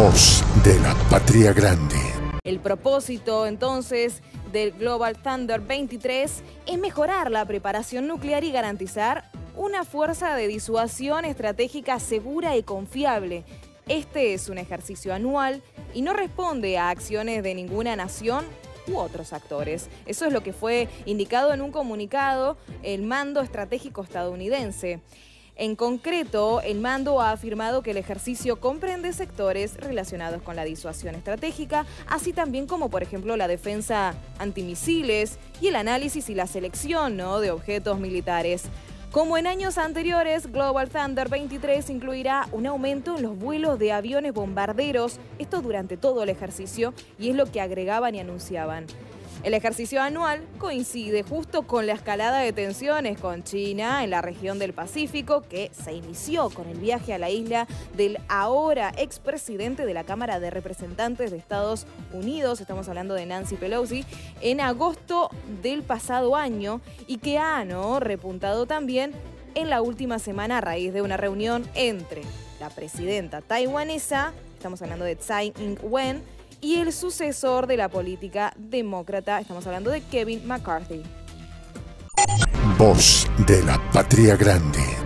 De la Patria Grande. El propósito entonces del Global Thunder 23 es mejorar la preparación nuclear y garantizar una fuerza de disuasión estratégica segura y confiable. Este es un ejercicio anual y no responde a acciones de ninguna nación u otros actores. Eso es lo que fue indicado en un comunicado el mando estratégico estadounidense. En concreto, el mando ha afirmado que el ejercicio comprende sectores relacionados con la disuasión estratégica, así también como, por ejemplo, la defensa antimisiles y el análisis y la selección de objetos militares. Como en años anteriores, Global Thunder 23 incluirá un aumento en los vuelos de aviones bombarderos, esto durante todo el ejercicio, y es lo que agregaban y anunciaban. El ejercicio anual coincide justo con la escalada de tensiones con China en la región del Pacífico que se inició con el viaje a la isla del ahora expresidente de la Cámara de Representantes de Estados Unidos, estamos hablando de Nancy Pelosi, en agosto del pasado año y que ha ¿no? repuntado también en la última semana a raíz de una reunión entre la presidenta taiwanesa, estamos hablando de Tsai Ing-wen, y el sucesor de la política demócrata, estamos hablando de Kevin McCarthy. Voz de la Patria Grande.